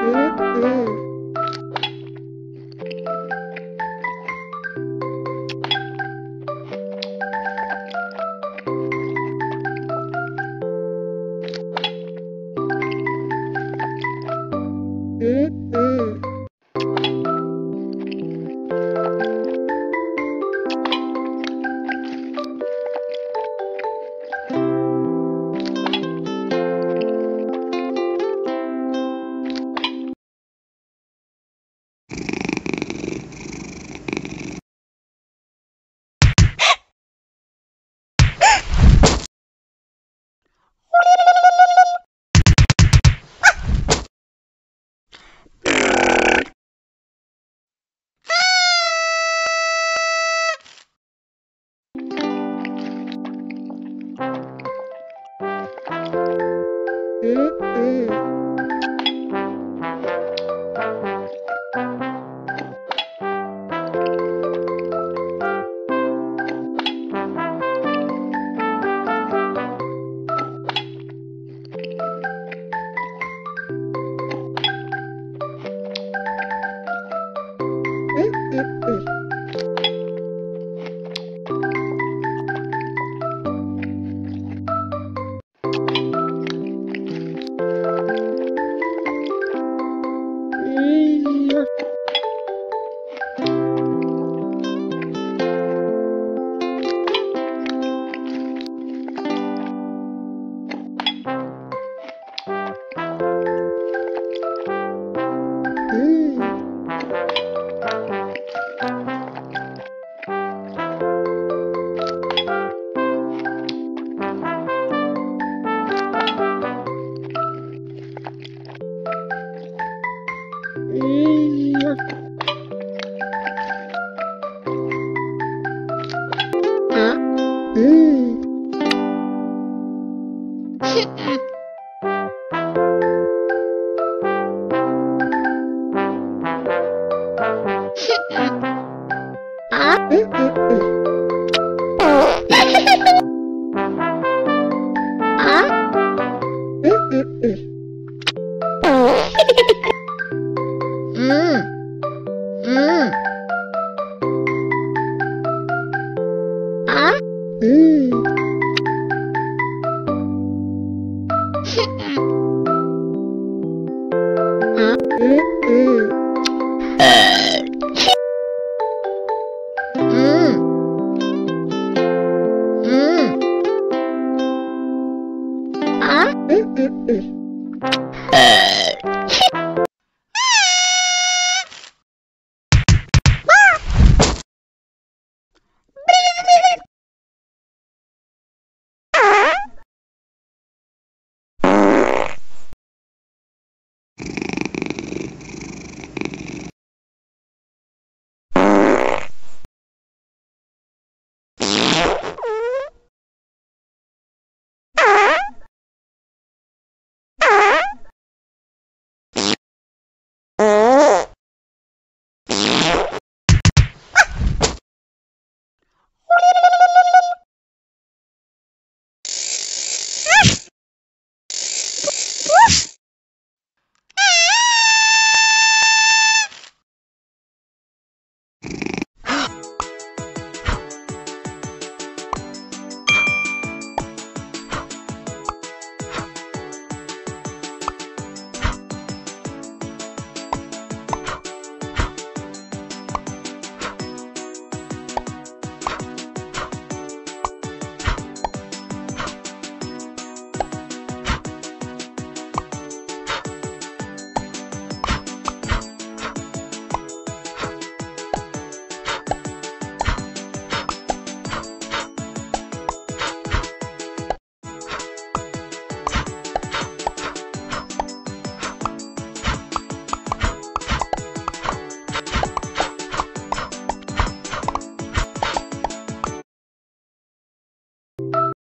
Hum, hum. Mm-mm. you you